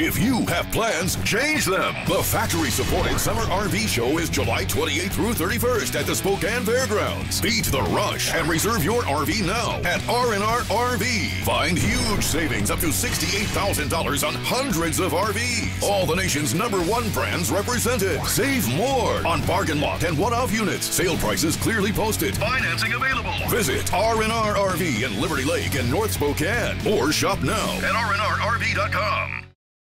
If you have plans, change them. The factory supported Summer RV Show is July 28th through 31st at the Spokane Fairgrounds. Beat the rush and reserve your RV now at RNR RV. Find huge savings up to $68,000 on hundreds of RVs. All the nation's number one brands represented. Save more on bargain lot and one-off units. Sale prices clearly posted. Financing available. Visit RNR RV in Liberty Lake and North Spokane or shop now at rnrrv.com.